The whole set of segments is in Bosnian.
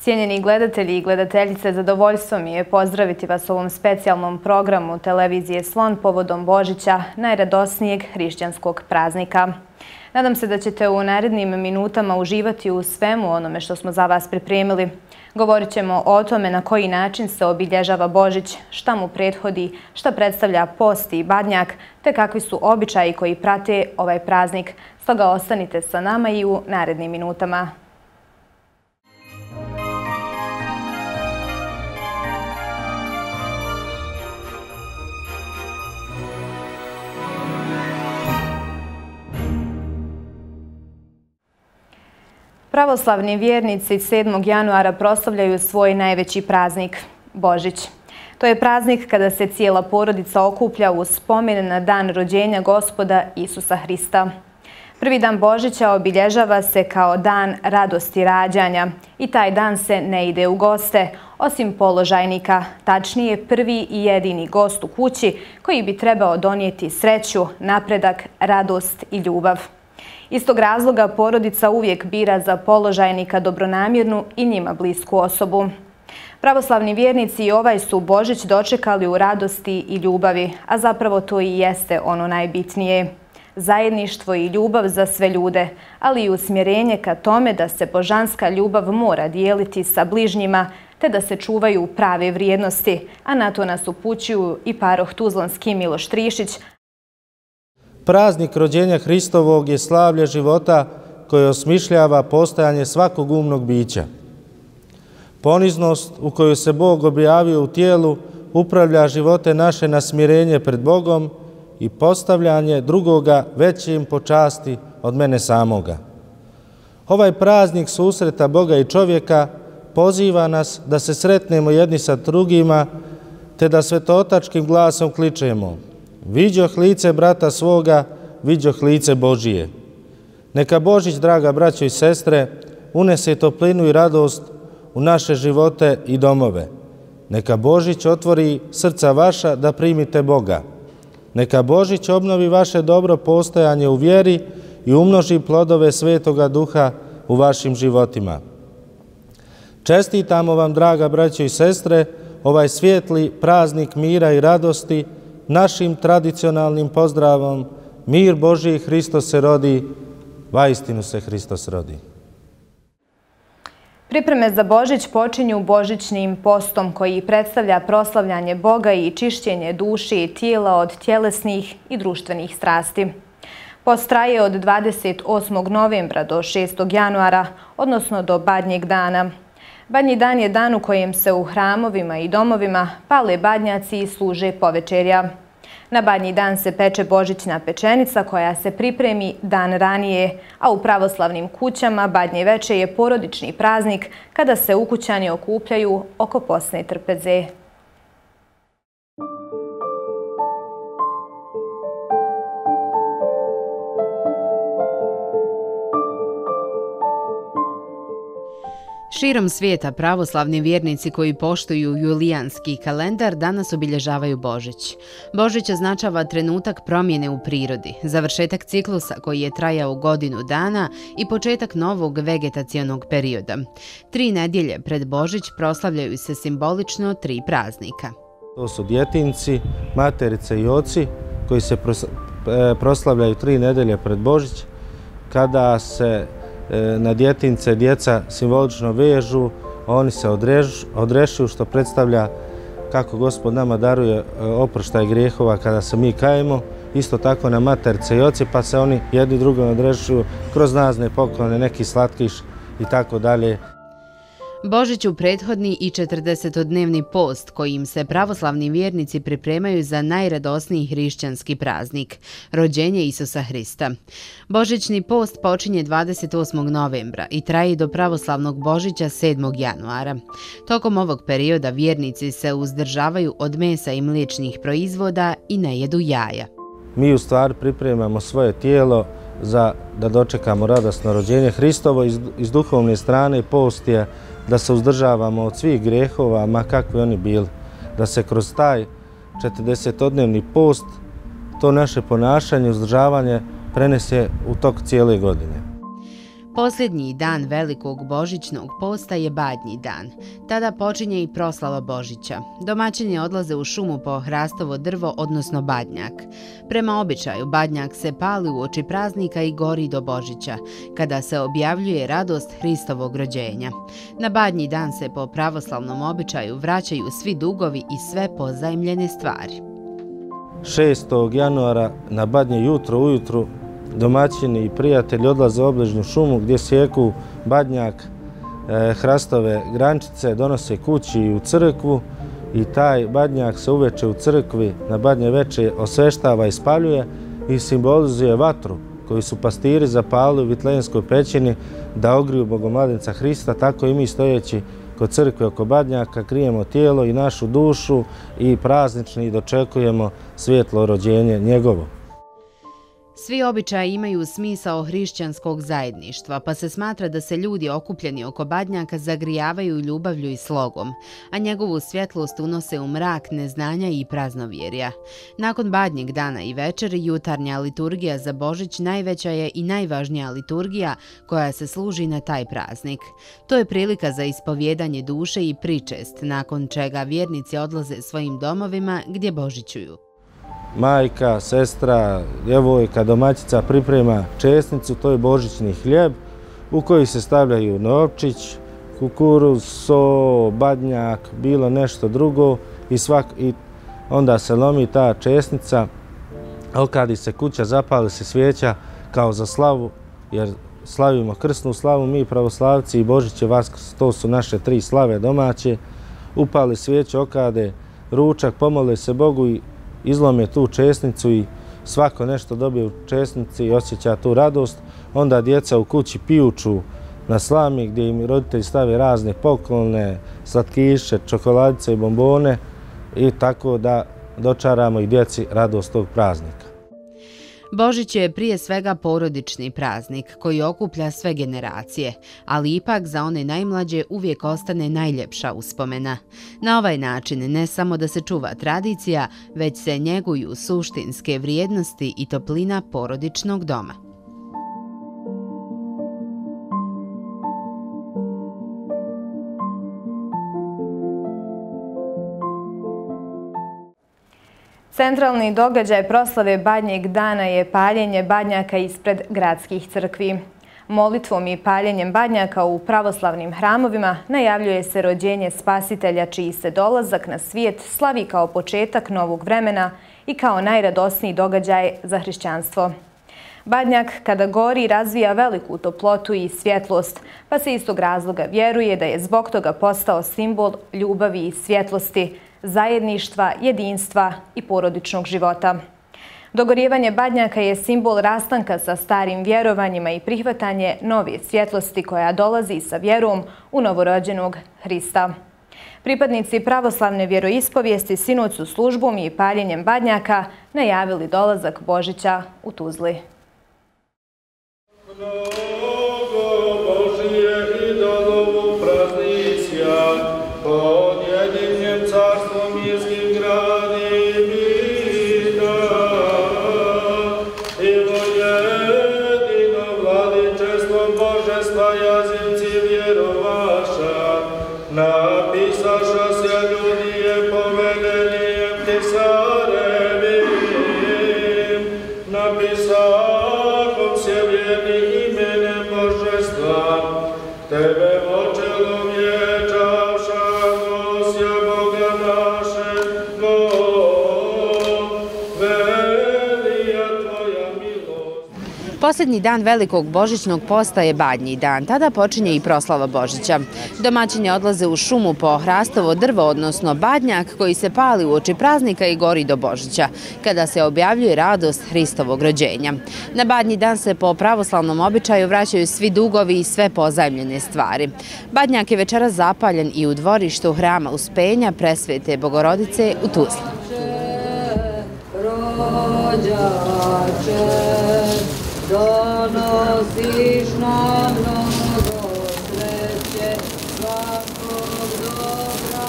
Cijenjeni gledatelji i gledateljice, zadovoljstvo mi je pozdraviti vas u ovom specijalnom programu televizije Slon povodom Božića, najradosnijeg hrišćanskog praznika. Nadam se da ćete u narednim minutama uživati u svemu onome što smo za vas pripremili. Govorit ćemo o tome na koji način se obilježava Božić, šta mu prethodi, šta predstavlja post i badnjak, te kakvi su običaji koji prate ovaj praznik. Stoga ostanite sa nama i u narednim minutama. Pravoslavni vjernici 7. januara proslavljaju svoj najveći praznik, Božić. To je praznik kada se cijela porodica okuplja u spomen na dan rođenja gospoda Isusa Hrista. Prvi dan Božića obilježava se kao dan radosti rađanja i taj dan se ne ide u goste, osim položajnika, tačnije prvi i jedini gost u kući koji bi trebao donijeti sreću, napredak, radost i ljubav. Iz tog razloga porodica uvijek bira za položajnika dobronamjernu i njima blisku osobu. Pravoslavni vjernici i ovaj su Božić dočekali u radosti i ljubavi, a zapravo to i jeste ono najbitnije. Zajedništvo i ljubav za sve ljude, ali i usmjerenje ka tome da se božanska ljubav mora dijeliti sa bližnjima, te da se čuvaju prave vrijednosti, a na to nas upućuju i paroh Tuzlanski Miloš Trišić, Praznik rođenja Hristovog je slavlje života koje osmišljava postajanje svakog umnog bića. Poniznost u kojoj se Bog objavio u tijelu upravlja živote naše na smirenje pred Bogom i postavljanje drugoga većim počasti od mene samoga. Ovaj praznik susreta Boga i čovjeka poziva nas da se sretnemo jedni sa drugima te da svetotačkim glasom kličemo – Viđoh lice brata svoga, viđoh lice Božije. Neka Božić, draga braćo i sestre, unese toplinu i radost u naše živote i domove. Neka Božić otvori srca vaša da primite Boga. Neka Božić obnovi vaše dobro postojanje u vjeri i umnoži plodove svetoga duha u vašim životima. Čestitamo vam, draga braćo i sestre, ovaj svijetli praznik mira i radosti, našim tradicionalnim pozdravom Mir Božji, Hristos se rodi, vaistinu se Hristos rodi. Pripreme za Božić počinju božićnim postom koji predstavlja proslavljanje Boga i čišćenje duši i tijela od tjelesnih i društvenih strasti. Post traje od 28. novembra do 6. januara, odnosno do badnjeg dana. Badnji dan je dan u kojem se u hramovima i domovima pale badnjaci i služe povečerja. Na badnji dan se peče božićna pečenica koja se pripremi dan ranije, a u pravoslavnim kućama badnje veče je porodični praznik kada se ukućani okupljaju oko posne trpeze. Širom svijeta pravoslavni vjernici koji poštuju julijanski kalendar danas obilježavaju Božić. Božić označava trenutak promjene u prirodi, završetak ciklusa koji je trajao godinu dana i početak novog vegetacijonog perioda. Tri nedjelje pred Božić proslavljaju se simbolično tri praznika. To su djetinci, materice i oci koji se e, proslavljaju tri nedjelje pred Božić kada se E, na djetince djeca simbolično vežu, oni se odrešuju što predstavlja kako gospod nama daruje e, oproštaj grijehova kada se mi kajemo, isto tako na materce i oci, pa se oni jedni drugom odrešuju kroz nazne poklone, neki slatkiš i tako dalje. Božić u prethodni i 40-dnevni post kojim se pravoslavni vjernici pripremaju za najradosniji hrišćanski praznik, rođenje Isusa Hrista. Božićni post počinje 28. novembra i traji do pravoslavnog Božića 7. januara. Tokom ovog perioda vjernici se uzdržavaju od mesa i mliječnih proizvoda i ne jedu jaja. Mi u stvari pripremamo svoje tijelo za da dočekamo radosno rođenje Hristovo iz duhovne strane post je da se uzdržavamo od svih grehova, ma kakvi oni bili, da se kroz taj 40-odnevni post to naše ponašanje, uzdržavanje prenese u tok cijele godine. Posljednji dan velikog božićnog posta je badnji dan. Tada počinje i proslava Božića. Domaćini odlaze u šumu po hrastovo drvo, odnosno badnjak. Prema običaju, badnjak se pali u oči praznika i gori do Božića, kada se objavljuje radost Hristovog rođenja. Na badnji dan se po pravoslavnom običaju vraćaju svi dugovi i sve pozajmljene stvari. 6. januara na badnje jutro ujutru domaćini i prijatelji odlaze u obližnju šumu gdje sjeku badnjak, e, hrastove grančice, donose kući i u crkvu i taj badnjak se uveče u crkvi na badnje veče osveštava i spaljuje i simbolizuje vatru koju su pastiri zapalili u Vitlenskoj pećini da ogriju Bogomladenca Hrista, tako i mi stojeći kod crkve oko Badnjaka krijemo tijelo i našu dušu i praznični dočekujemo svjetlo rođenje njegovo. Svi običaji imaju smisao hrišćanskog zajedništva, pa se smatra da se ljudi okupljeni oko badnjaka zagrijavaju ljubavlju i slogom, a njegovu svjetlost unose u mrak neznanja i praznovjerja. Nakon badnjeg dana i večer, jutarnja liturgija za Božić najveća je i najvažnija liturgija koja se služi na taj praznik. To je prilika za ispovjedanje duše i pričest, nakon čega vjernici odlaze svojim domovima gdje Božićuju majka, sestra, djevojka, domaćica priprema česnicu, to je božićni hljeb u koji se stavljaju novčić, kukuruz, so, badnjak, bilo nešto drugo i, svak, i onda se lomi ta česnica, okadi se kuća, zapali se svijeća kao za slavu, jer slavimo krsnu slavu, mi pravoslavci i je, Vaskrs, to su naše tri slave domaće, upali svijeće, okade ručak, pomole se Bogu i izlome tu česnicu i svako nešto dobije u česnici i osjeća tu radost, onda djeca u kući pijuču na slami gdje im roditelji stave razne poklone, slatkiše, čokoladice i bombone i tako da dočaramo i djeci radost tog praznika. Božić je prije svega porodični praznik koji okuplja sve generacije, ali ipak za one najmlađe uvijek ostane najljepša uspomena. Na ovaj način ne samo da se čuva tradicija, već se njeguju suštinske vrijednosti i toplina porodičnog doma. Centralni događaj proslave Badnjeg dana je paljenje badnjaka ispred gradskih crkvi. Molitvom i paljenjem badnjaka u pravoslavnim hramovima najavljuje se rođenje spasitelja čiji se dolazak na svijet slavi kao početak novog vremena i kao najradosniji događaj za hrišćanstvo. Badnjak kada gori razvija veliku toplotu i svjetlost, pa se istog razloga vjeruje da je zbog toga postao simbol ljubavi i svjetlosti, zajedništva, jedinstva i porodičnog života. Dogorijevanje badnjaka je simbol rastanka sa starim vjerovanjima i prihvatanje nove svjetlosti koja dolazi sa vjerom u novorođenog Hrista. Pripadnici pravoslavne vjeroispovijesti su službom i paljenjem badnjaka najavili dolazak Božića u Tuzli. Posljednji dan velikog božićnog posta je badnji dan. Tada počinje i proslava Božića. Domaćinje odlaze u šumu po hrastovo drvo, odnosno badnjak, koji se pali u oči praznika i gori do Božića, kada se objavljuje radost Hristovog rođenja. Na badnji dan se po pravoslavnom običaju vraćaju svi dugovi i sve pozajmljene stvari. Badnjak je večera zapaljen i u dvorištu hrama Uspenja presvete Bogorodice u Tuzli. Rođače, donosiš nam mnogo sreće, svakog dobra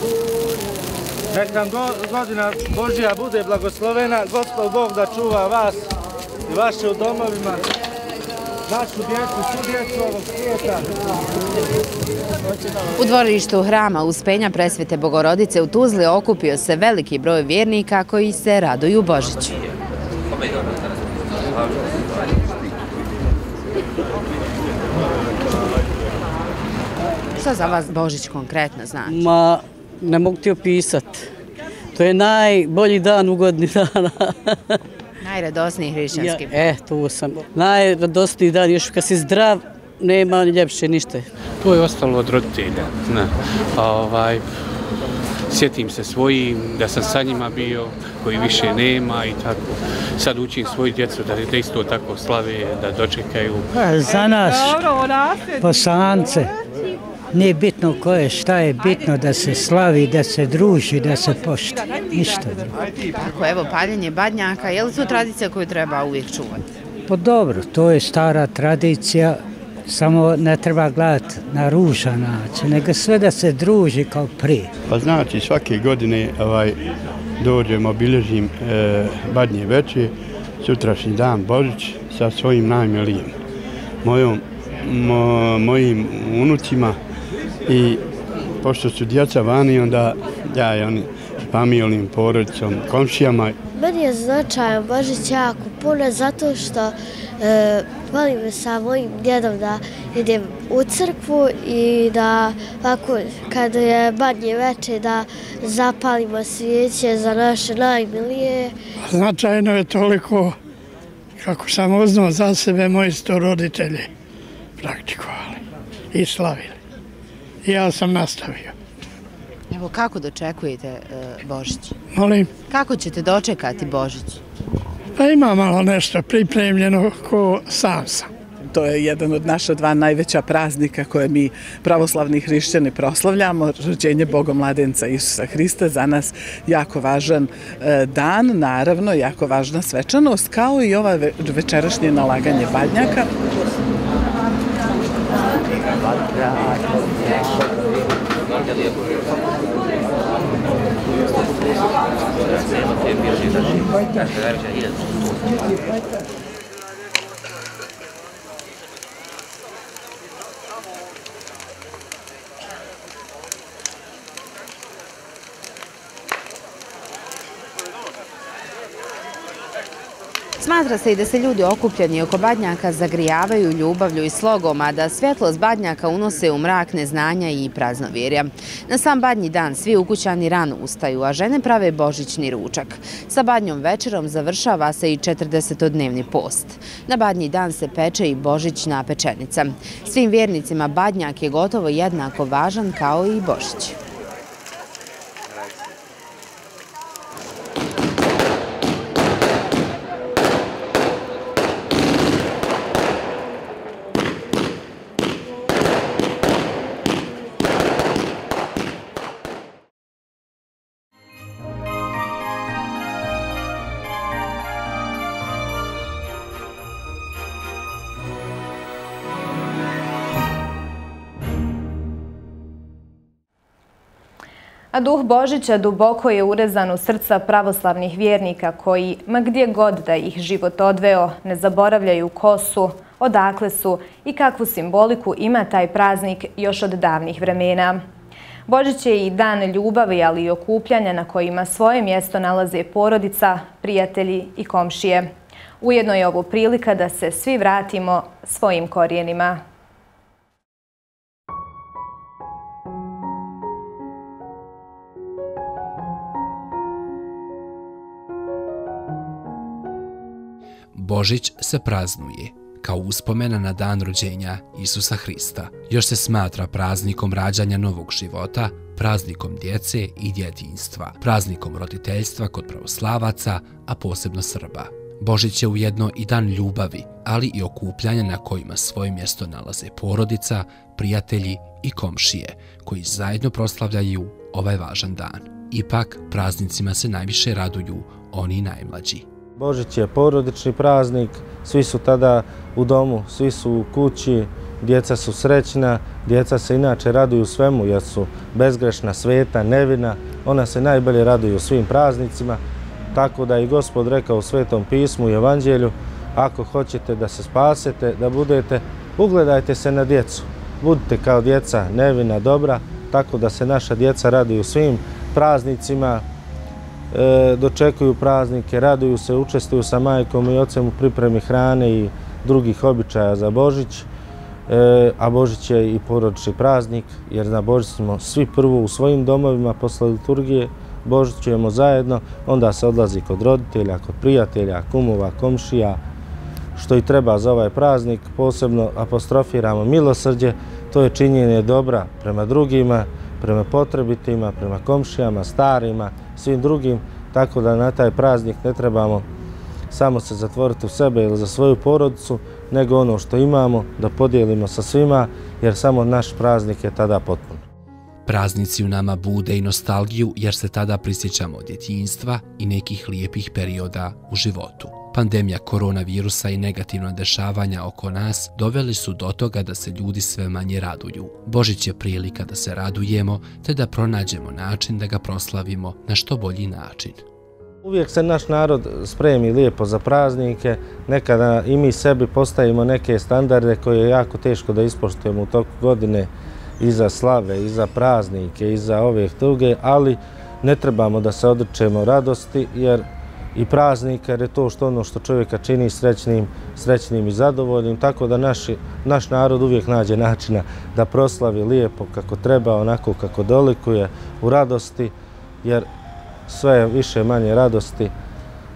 bude. Nek nam godina Božija bude blagoslovena, Gospod Bog da čuva vas i vaše u domovima. našu djecu, svu djecu ovog svijeta. U dvorištu hrama Uspenja presvete Bogorodice u Tuzli okupio se veliki broj vjernika koji se raduju Božiću. Šta za vas Božić konkretno znači? Ma, ne mogu ti opisati. To je najbolji dan u godini dana. Najradosniji hrišćanski. Ja, e, tu sam. Najradosniji dan, još kad si zdrav, nema ljepše ništa. To je ostalo od roditelja. Ne. Ovaj, sjetim se svojim, da sam sa njima bio, koji više nema i tako. Sad učim svoju djecu da, da isto tako slave, da dočekaju. Pa, za nas, poslance, nije bitno ko je, šta je bitno da se slavi, da se druži, da se pošta. Ništa. Tako, evo, paljenje badnjaka, je li to tradicija koju treba uvijek čuvati? Pa dobro, to je stara tradicija, samo ne treba gledati na ružan način, nego sve da se druži kao prije. Pa znači, svake godine ovaj, dođem, obilježim e, badnje veće, sutrašnji dan Božić sa svojim najmilijim, mojom, mo, mojim unucima i pošto su djeca vani, onda ja i oni familijom, porodicom, komšijama. Meni je značajan Božić jako puno zato što e, volim sa mojim djedom da idem u crkvu i da ovako, kada je badnje veče da zapalimo svijeće za naše najmilije. Značajno je toliko kako sam uznao za sebe moji sto roditelji praktikovali i slavili. I ja sam nastavio. Evo, kako dočekujete uh, Božić? Molim? Kako ćete dočekati Božić? Pa ima malo nešto pripremljeno ko sam sam. To je jedan od naša dva najveća praznika koje mi pravoslavni hrišćani proslavljamo, rođenje Bogomladenca Isusa Hrista, za nas jako važan e, dan, naravno jako važna svečanost, kao i ova večerašnje nalaganje badnjaka. Gracias. Smatra se i da se ljudi okupljeni oko badnjaka zagrijavaju ljubavlju i slogom, a da svjetlost badnjaka unose u mrak neznanja i praznovjerja. Na sam badnji dan svi ukućani rano ustaju, a žene prave božićni ručak. Sa badnjom večerom završava se i 40-dnevni post. Na badnji dan se peče i božićna pečenica. Svim vjernicima badnjak je gotovo jednako važan kao i božić. A duh Božića duboko je urezan u srca pravoslavnih vjernika koji, ma gdje god da ih život odveo, ne zaboravljaju ko su, odakle su i kakvu simboliku ima taj praznik još od davnih vremena. Božić je i dan ljubavi, ali i okupljanja na kojima svoje mjesto nalaze porodica, prijatelji i komšije. Ujedno je ovo prilika da se svi vratimo svojim korijenima. Božić se praznuje kao uspomena na dan rođenja Isusa Hrista. Još se smatra praznikom rađanja novog života, praznikom djece i djetinstva, praznikom roditeljstva kod pravoslavaca, a posebno Srba. Božić je ujedno i dan ljubavi, ali i okupljanja na kojima svoje mjesto nalaze porodica, prijatelji i komšije, koji zajedno proslavljaju ovaj važan dan. Ipak, praznicima se najviše raduju oni najmlađi. Božić je porodični praznik, svi su tada u domu, svi su u kući, djeca su srećna, djeca se inače raduju svemu jer su bezgrešna, sveta, nevina, ona se najbolje raduju svim praznicima, tako da i gospod rekao u Svetom pismu i Evanđelju, ako hoćete da se spasete, da budete, ugledajte se na djecu. Budite kao djeca nevina, dobra, tako da se naša djeca raduju svim praznicima, E, dočekuju praznike, raduju se, učestuju sa majkom i ocem u pripremi hrane i drugih običaja za Božić, e, a Božić je i porodični praznik, jer na Božić smo svi prvo u svojim domovima posle liturgije, Božićujemo zajedno, onda se odlazi kod roditelja, kod prijatelja, kumova, komšija, što i treba za ovaj praznik, posebno apostrofiramo milosrđe, to je činjenje dobra prema drugima, prema potrebitima, prema komšijama, starima, svim drugim, tako da na taj praznik ne trebamo samo se zatvoriti u sebe ili za svoju porodicu, nego ono što imamo da podijelimo sa svima, jer samo naš praznik je tada potpun. Praznici u nama bude i nostalgiju jer se tada prisjećamo djetinjstva i nekih lijepih perioda u životu. Pandemija koronavirusa i negativna dešavanja oko nas doveli su do toga da se ljudi sve manje raduju. Božić je prilika da se radujemo te da pronađemo način da ga proslavimo na što bolji način. Uvijek se naš narod spremi lijepo za praznike, nekada i mi sebi postavimo neke standarde koje je jako teško da ispoštujemo u toku godine i za slave, i za praznike, i za ove tuge, ali ne trebamo da se odrčemo radosti, jer i praznika, jer je to što ono što čovjeka čini srećnim, srećnim i zadovoljnim, tako da naši, naš narod uvijek nađe načina da proslavi lijepo kako treba, onako kako dolikuje, u radosti, jer sve je više manje radosti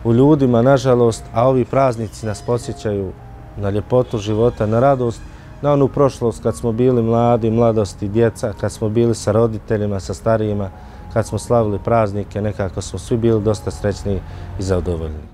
u ljudima, nažalost, a ovi praznici nas posjećaju na ljepotu života, na radost, na onu prošlost kad smo bili mladi, mladosti, djeca, kad smo bili sa roditeljima, sa starijima, kad smo slavili praznike, nekako smo svi bili dosta srećni i zadovoljni.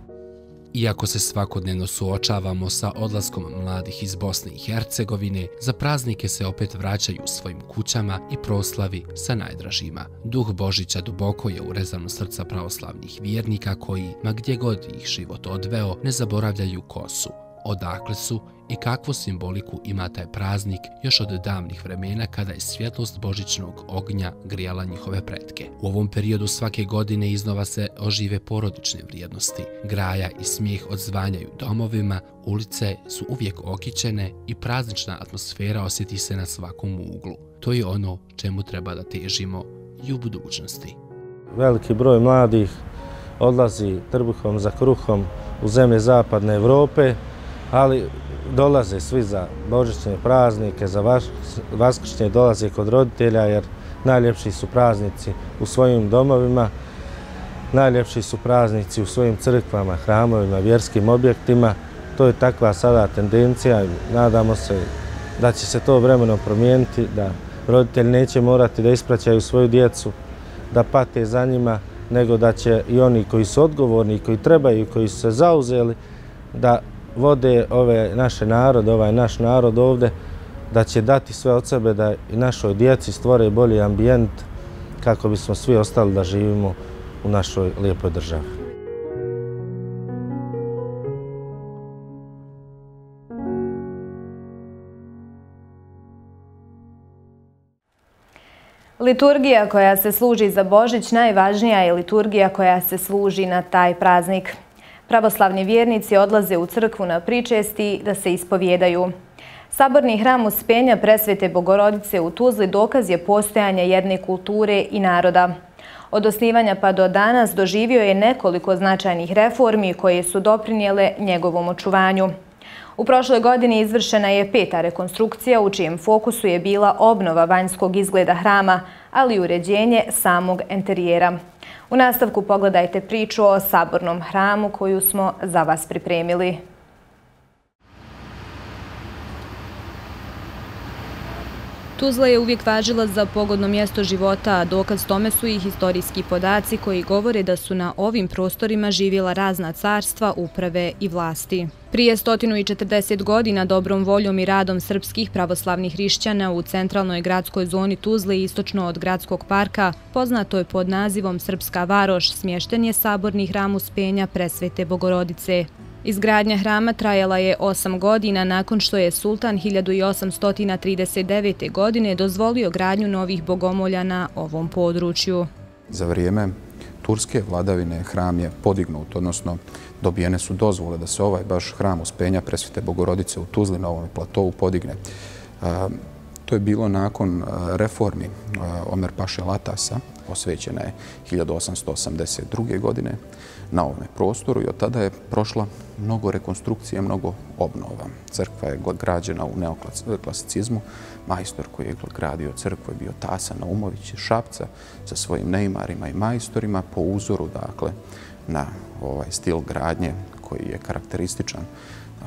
Iako se svakodnevno suočavamo sa odlaskom mladih iz Bosne i Hercegovine, za praznike se opet vraćaju svojim kućama i proslavi sa najdražima. Duh Božića duboko je urezan u srca pravoslavnih vjernika koji, ma gdje god ih život odveo, ne zaboravljaju kosu, odakle su i kakvu simboliku ima taj praznik još od davnih vremena kada je svjetlost božićnog ognja grijala njihove pretke. U ovom periodu svake godine iznova se ožive porodične vrijednosti. Graja i smijeh odzvanjaju domovima, ulice su uvijek okićene i praznična atmosfera osjeti se na svakom uglu. To je ono čemu treba da težimo i u budućnosti. Veliki broj mladih odlazi trbuhom za kruhom u zemlje zapadne Evrope, ali dolaze svi za božićne praznike, za vaskršnje dolaze kod roditelja jer najljepši su praznici u svojim domovima, najljepši su praznici u svojim crkvama, hramovima, vjerskim objektima. To je takva sada tendencija i nadamo se da će se to vremenom promijeniti, da roditelji neće morati da ispraćaju svoju djecu, da pate za njima, nego da će i oni koji su odgovorni, koji trebaju, koji su se zauzeli, da vode ove naše narod, ovaj naš narod ovde, da će dati sve od sebe da i našoj djeci stvore bolji ambijent kako bismo svi ostali da živimo u našoj lijepoj državi. Liturgija koja se služi za Božić najvažnija je liturgija koja se služi na taj praznik. Pravoslavni vjernici odlaze u crkvu na pričesti da se ispovjedaju. Saborni hram uspenja presvete Bogorodice u Tuzli dokaz je postojanja jedne kulture i naroda. Od osnivanja pa do danas doživio je nekoliko značajnih reformi koje su doprinjele njegovom očuvanju. U prošloj godini izvršena je peta rekonstrukcija u čijem fokusu je bila obnova vanjskog izgleda hrama, ali i uređenje samog enterijera. U nastavku pogledajte priču o sabornom hramu koju smo za vas pripremili. Tuzla je uvijek važila za pogodno mjesto života, a dokaz tome su i historijski podaci koji govore da su na ovim prostorima živjela razna carstva, uprave i vlasti. Prije 140 godina dobrom voljom i radom srpskih pravoslavnih hrišćana u centralnoj gradskoj zoni Tuzle istočno od gradskog parka, poznato je pod nazivom Srpska varoš, smješten je saborni hram uspenja presvete Bogorodice. Izgradnja hrama trajala je 8 godina nakon što je sultan 1839. godine dozvolio gradnju novih bogomolja na ovom području. Za vrijeme turske vladavine hram je podignut, odnosno dobijene su dozvole da se ovaj baš hram uspenja presvete Bogorodice u Tuzli na ovom platovu podigne. To je bilo nakon e, reformi e, Omer Paše Latasa, osvećena je 1882. godine na ovome prostoru i od tada je prošla mnogo rekonstrukcije, mnogo obnova. Crkva je građena u neoklasicizmu. Majstor koji je gradio crkvu je bio Tasa Naumović iz Šapca sa svojim neimarima i majstorima po uzoru dakle, na ovaj stil gradnje koji je karakterističan e,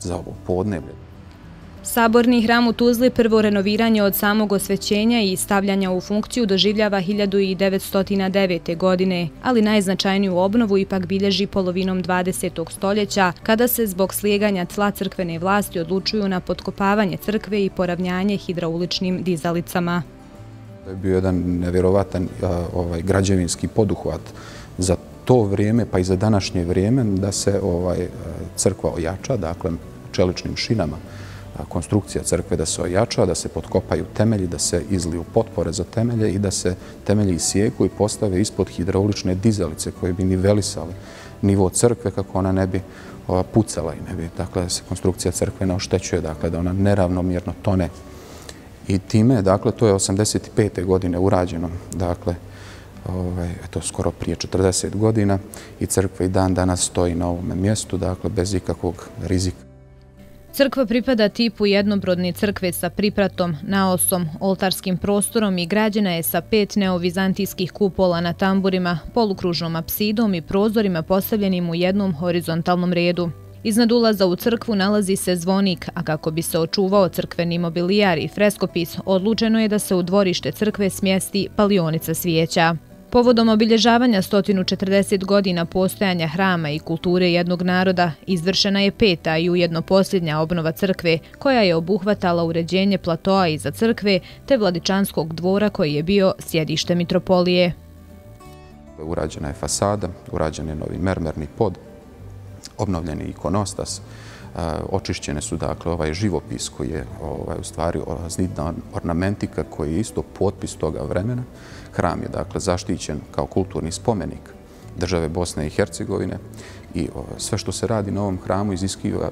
za ovo podneblje. Saborni hram u Tuzli prvo renoviranje od samog osvećenja i stavljanja u funkciju doživljava 1909. godine, ali najznačajniju obnovu ipak bilježi polovinom 20. stoljeća, kada se zbog slijeganja tla crkvene vlasti odlučuju na potkopavanje crkve i poravnjanje hidrauličnim dizalicama. To je bio jedan nevjerovatan ovaj, građevinski poduhvat za to vrijeme, pa i za današnje vrijeme, da se ovaj, e, crkva ojača, dakle, čeličnim šinama, konstrukcija crkve da se ojača, da se potkopaju temelji, da se izliju potpore za temelje i da se temelji isijeku i postave ispod hidraulične dizalice koje bi nivelisali nivo crkve kako ona ne bi pucala i ne bi, dakle, da se konstrukcija crkve ne oštećuje, dakle, da ona neravnomjerno tone. I time, dakle, to je 85. godine urađeno, dakle, ovaj, eto, skoro prije 40 godina i crkva i dan danas stoji na ovome mjestu, dakle, bez ikakvog rizika. Crkva pripada tipu jednobrodne crkve sa pripratom, naosom, oltarskim prostorom i građena je sa pet neovizantijskih kupola na tamburima, polukružnom apsidom i prozorima postavljenim u jednom horizontalnom redu. Iznad ulaza u crkvu nalazi se zvonik, a kako bi se očuvao crkveni mobilijar i freskopis, odlučeno je da se u dvorište crkve smjesti palionica svijeća. Povodom obilježavanja 140 godina postojanja hrama i kulture jednog naroda, izvršena je peta i ujedno posljednja obnova crkve, koja je obuhvatala uređenje platoa iza crkve te vladičanskog dvora koji je bio sjedište mitropolije. Urađena je fasada, urađen je novi mermerni pod, obnovljen je ikonostas, očišćene su dakle ovaj živopis koji je ovaj, u stvari znidna ornamentika koji je isto potpis toga vremena. Hram je dakle zaštićen kao kulturni spomenik države Bosne i Hercegovine i sve što se radi na ovom hramu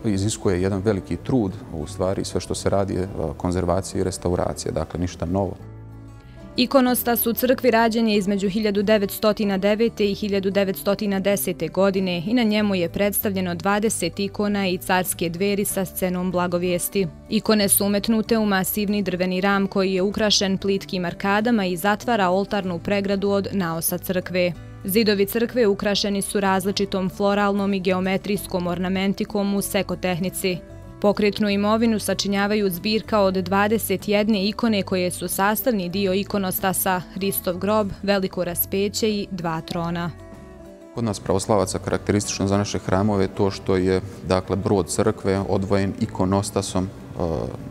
iziskuje jedan veliki trud, u stvari sve što se radi je konzervacija i restauracija, dakle ništa novo. Ikonostas u crkvi rađen je između 1909. i 1910. godine i na njemu je predstavljeno 20 ikona i carske dveri sa scenom blagovijesti. Ikone su umetnute u masivni drveni ram koji je ukrašen plitkim arkadama i zatvara oltarnu pregradu od naosa crkve. Zidovi crkve ukrašeni su različitom floralnom i geometrijskom ornamentikom u sekotehnici. Pokretnu imovinu sačinjavaju zbirka od 21 ikone koje su sastavni dio ikonostasa Hristov grob, veliko raspeće i dva trona. Kod nas pravoslavaca karakteristično za naše hramove je to što je dakle, brod crkve odvojen ikonostasom, e,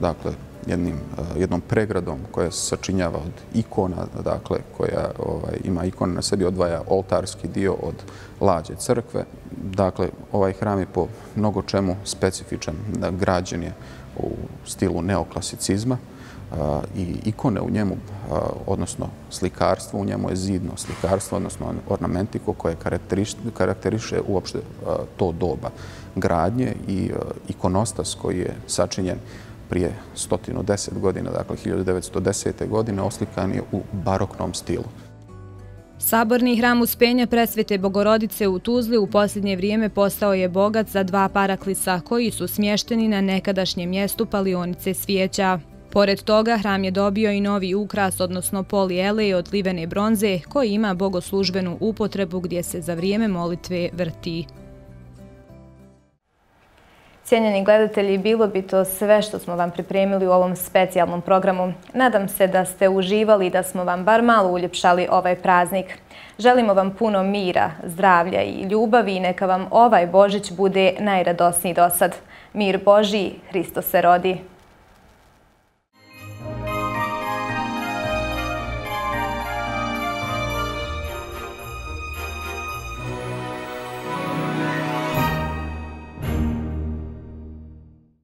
dakle, jednim, e, jednom pregradom koja se sačinjava od ikona, dakle, koja ovaj, ima ikone na sebi, odvaja oltarski dio od lađe crkve. Dakle, ovaj hram je po mnogo čemu specifičan, da građen je u stilu neoklasicizma i ikone u njemu, odnosno slikarstvo u njemu je zidno slikarstvo, odnosno ornamentiko koje karakteriše uopšte to doba gradnje i ikonostas koji je sačinjen prije 110 godina, dakle 1910. godine, oslikan je u baroknom stilu. Saborni hram uspenja presvete Bogorodice u Tuzli u posljednje vrijeme postao je bogat za dva paraklisa koji su smješteni na nekadašnjem mjestu palionice svijeća. Pored toga, hram je dobio i novi ukras, odnosno polijele od livene bronze, koji ima bogoslužbenu upotrebu gdje se za vrijeme molitve vrti. Cijenjeni gledatelji, bilo bi to sve što smo vam pripremili u ovom specijalnom programu. Nadam se da ste uživali i da smo vam bar malo uljepšali ovaj praznik. Želimo vam puno mira, zdravlja i ljubavi i neka vam ovaj Božić bude najradosniji do sad. Mir Božiji, Hristo se rodi.